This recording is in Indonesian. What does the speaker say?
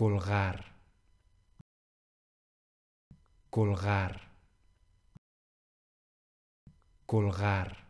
colgar colgar colgar